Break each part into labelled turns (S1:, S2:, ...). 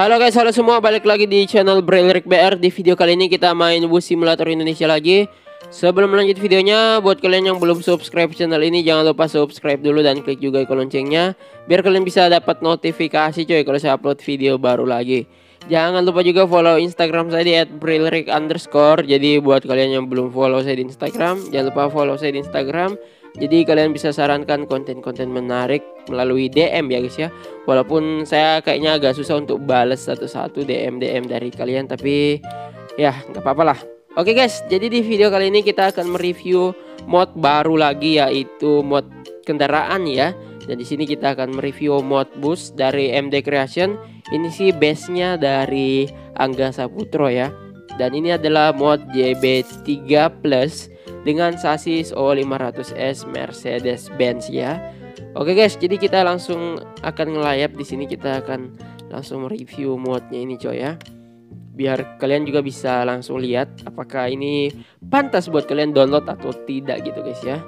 S1: Halo guys, halo semua, balik lagi di channel Braillerik BR Di video kali ini kita main bus simulator Indonesia lagi. Sebelum lanjut videonya, buat kalian yang belum subscribe channel ini Jangan lupa subscribe dulu dan klik juga ikon loncengnya Biar kalian bisa dapat notifikasi coy kalau saya upload video baru lagi Jangan lupa juga follow Instagram saya di @braillerik underscore Jadi buat kalian yang belum follow saya di Instagram Jangan lupa follow saya di Instagram jadi kalian bisa sarankan konten-konten menarik melalui DM ya guys ya. Walaupun saya kayaknya agak susah untuk balas satu-satu DM DM dari kalian tapi ya nggak apa-apa lah. Oke guys, jadi di video kali ini kita akan mereview mod baru lagi yaitu mod kendaraan ya. Dan di sini kita akan mereview mod bus dari MD Creation. Ini sih base-nya dari Angga Saputro ya. Dan ini adalah mod JB3 Plus dengan sasis O500S Mercedes-Benz ya. Oke guys, jadi kita langsung akan ngelayap di sini kita akan langsung review modnya ini coy ya. Biar kalian juga bisa langsung lihat apakah ini pantas buat kalian download atau tidak gitu guys ya.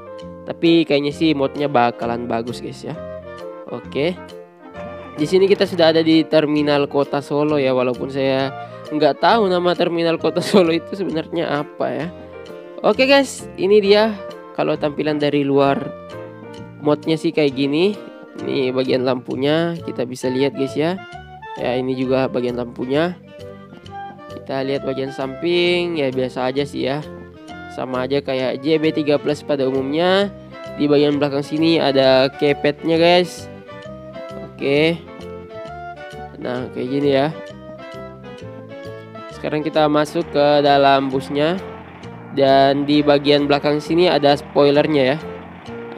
S1: Tapi kayaknya sih modnya bakalan bagus guys ya. Oke. Di sini kita sudah ada di terminal kota Solo ya walaupun saya nggak tahu nama terminal kota Solo itu sebenarnya apa ya. Oke guys, ini dia kalau tampilan dari luar modnya sih kayak gini. Ini bagian lampunya kita bisa lihat guys ya. Ya ini juga bagian lampunya. Kita lihat bagian samping ya biasa aja sih ya. Sama aja kayak JB3 Plus pada umumnya. Di bagian belakang sini ada keypadnya guys. Oke. Nah kayak gini ya. Sekarang kita masuk ke dalam busnya. Dan di bagian belakang sini ada spoilernya ya.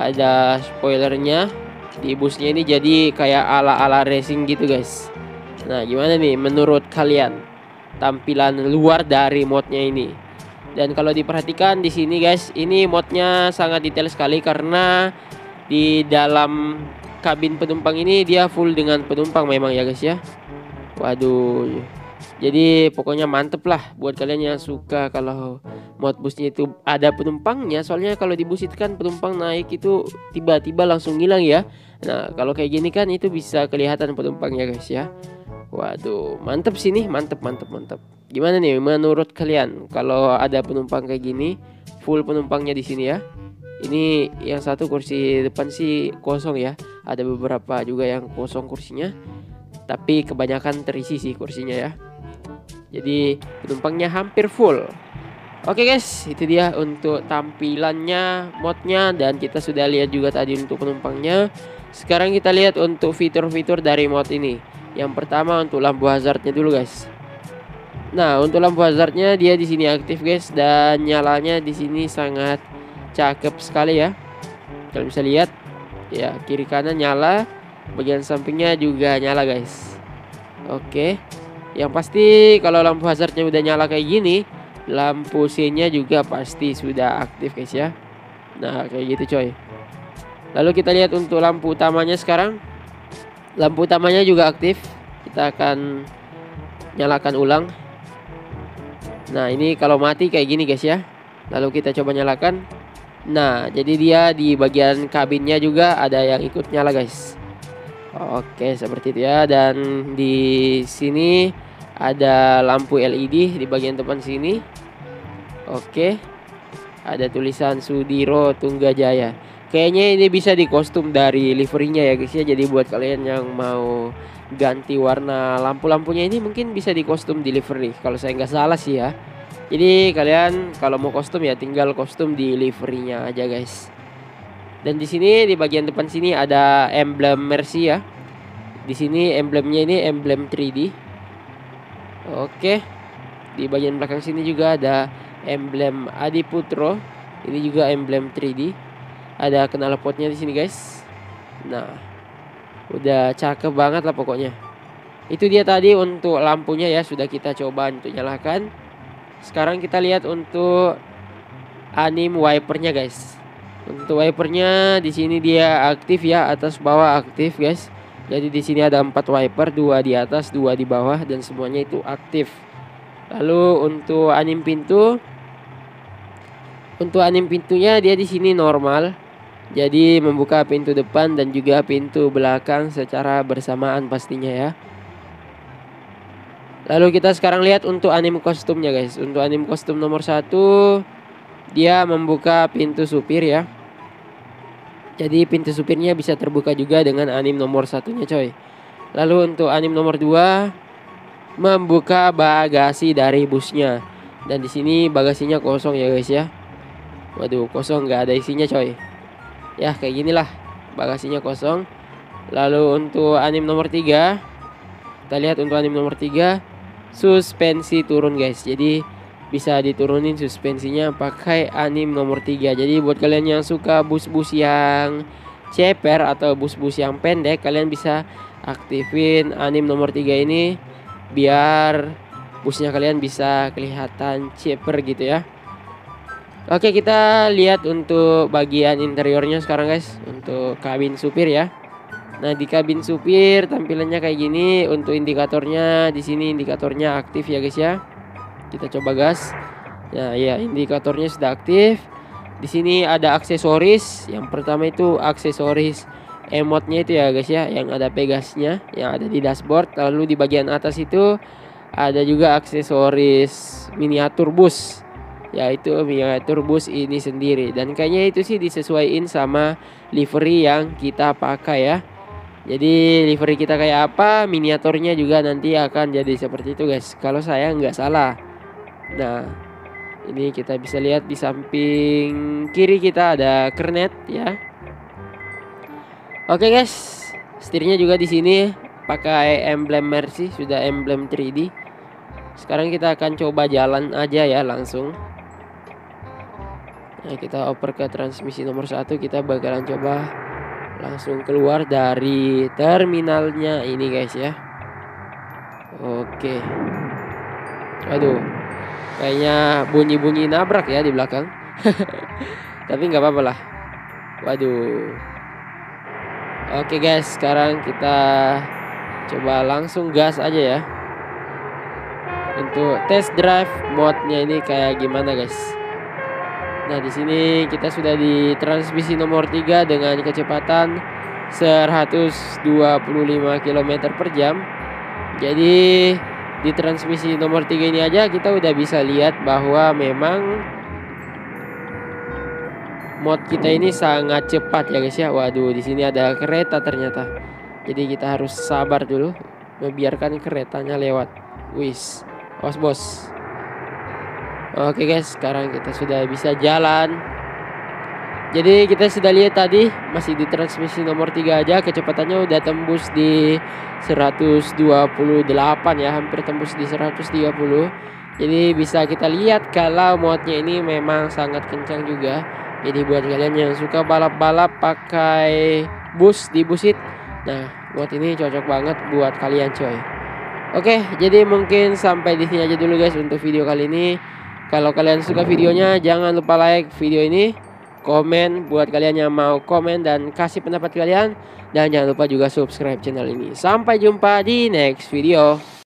S1: Ada spoilernya. Di busnya ini jadi kayak ala-ala racing gitu guys. Nah gimana nih menurut kalian tampilan luar dari modnya ini? Dan kalau diperhatikan di sini guys ini modnya sangat detail sekali karena di dalam kabin penumpang ini dia full dengan penumpang memang ya guys ya waduh jadi pokoknya mantep lah buat kalian yang suka kalau mod busnya itu ada penumpangnya. Soalnya kalau di bus itu kan penumpang naik itu tiba-tiba langsung hilang ya. Nah kalau kayak gini kan itu bisa kelihatan penumpangnya guys ya. Waduh mantep sini mantep mantep mantep. Gimana nih menurut kalian kalau ada penumpang kayak gini full penumpangnya di sini ya? Ini yang satu kursi depan sih kosong ya. Ada beberapa juga yang kosong kursinya. Tapi kebanyakan terisi sih kursinya ya. Jadi penumpangnya hampir full. Oke guys, itu dia untuk tampilannya, modnya dan kita sudah lihat juga tadi untuk penumpangnya. Sekarang kita lihat untuk fitur-fitur dari mod ini. Yang pertama untuk lampu hazardnya dulu guys. Nah, untuk lampu hazardnya dia di sini aktif guys dan nyalanya di sini sangat cakep sekali ya. Kalian bisa lihat ya kiri kanan nyala, bagian sampingnya juga nyala guys. Oke. Yang pasti kalau lampu hazardnya udah nyala kayak gini, lampu C-nya juga pasti sudah aktif guys ya. Nah, kayak gitu coy. Lalu kita lihat untuk lampu utamanya sekarang. Lampu utamanya juga aktif. Kita akan nyalakan ulang. Nah, ini kalau mati kayak gini guys ya. Lalu kita coba nyalakan. Nah, jadi dia di bagian kabinnya juga ada yang ikut nyala guys. Oke, seperti itu ya. Dan di sini ada lampu LED di bagian depan sini. Oke. Ada tulisan Sudiro Tunggajaya. Kayaknya ini bisa di kostum dari liverynya ya guys ya. Jadi buat kalian yang mau ganti warna lampu-lampunya ini mungkin bisa di kostum di livery. Kalau saya nggak salah sih ya. Jadi kalian kalau mau kostum ya tinggal kostum di liverynya aja guys. Dan di sini di bagian depan sini ada emblem Mercy ya. Di sini emblemnya ini emblem 3D. Oke. Di bagian belakang sini juga ada emblem Adiputro. Ini juga emblem 3D. Ada knalpotnya di sini guys. Nah, udah cakep banget lah pokoknya. Itu dia tadi untuk lampunya ya sudah kita coba untuk nyalakan. Sekarang kita lihat untuk anim wipernya guys. Untuk wipernya di sini dia aktif ya, atas bawah aktif guys. Jadi di sini ada empat wiper, dua di atas, dua di bawah dan semuanya itu aktif. Lalu untuk anim pintu untuk anim pintunya dia di sini normal. Jadi membuka pintu depan dan juga pintu belakang secara bersamaan pastinya ya. Lalu kita sekarang lihat untuk anim kostumnya guys. Untuk anim kostum nomor satu dia membuka pintu supir ya. Jadi pintu supirnya bisa terbuka juga dengan anim nomor satunya coy. Lalu untuk anim nomor dua membuka bagasi dari busnya. Dan di sini bagasinya kosong ya guys ya. Waduh kosong nggak ada isinya coy. Ya kayak gini lah bagasinya kosong. Lalu untuk anim nomor tiga kita lihat untuk anim nomor tiga suspensi turun guys. Jadi bisa diturunin suspensinya. Pakai anim nomor 3 jadi buat kalian yang suka bus-bus yang ceper atau bus-bus yang pendek kalian bisa aktifin anim nomor 3 ini biar busnya kalian bisa kelihatan ceper gitu ya. Oke kita lihat untuk bagian interiornya sekarang guys. Untuk kabin supir ya Nah, di kabin supir tampilannya kayak gini. Untuk indikatornya di sini indikatornya aktif ya guys ya. Kita coba gas. Nah, ya indikatornya sudah aktif. Di sini ada aksesoris. Yang pertama itu aksesoris emotnya itu ya guys ya, yang ada pegasnya, yang ada di dashboard. Lalu di bagian atas itu ada juga aksesoris miniatur bus yaitu miniatur bus ini sendiri dan kayaknya itu sih disesuaikan sama livery yang kita pakai ya jadi livery kita kayak apa, miniaturnya juga nanti akan jadi seperti itu guys. Kalau saya nggak salah. Nah, ini kita bisa lihat di samping kiri kita ada kernet ya. Oke guys, setirnya juga di sini pakai emblem Mercy, sudah emblem 3D. Sekarang kita akan coba jalan aja ya langsung. Nah, kita oper ke transmisi nomor satu, kita bakalan coba langsung keluar dari terminalnya ini guys ya. Oke. Aduh kayaknya bunyi-bunyi nabrak ya di belakang. Tapi nggak apa-apa lah. Waduh. Oke guys sekarang kita coba langsung gas aja ya. Untuk test drive modnya ini kayak gimana guys Nah, di sini kita sudah di transmisi nomor 3 dengan kecepatan 125 km per jam. Jadi di transmisi nomor 3 ini aja kita udah bisa lihat bahwa memang mod kita ini sangat cepat ya guys ya. Waduh, di sini ada kereta ternyata. Jadi kita harus sabar dulu membiarkan keretanya lewat. Wis, bos bos. Oke guys, sekarang kita sudah bisa jalan. Jadi kita sudah lihat tadi masih di transmisi nomor 3 aja kecepatannya udah tembus di 128 ya, hampir tembus di 130. Jadi bisa kita lihat kalau modnya ini memang sangat kencang juga. Jadi buat kalian yang suka balap-balap pakai bus di busit, nah mod ini cocok banget buat kalian coy. Oke, jadi mungkin sampai di sini aja dulu guys untuk video kali ini. Kalau kalian suka videonya jangan lupa like video ini, komen buat kalian yang mau komen dan kasih pendapat kalian dan jangan lupa juga subscribe channel ini. Sampai jumpa di next video.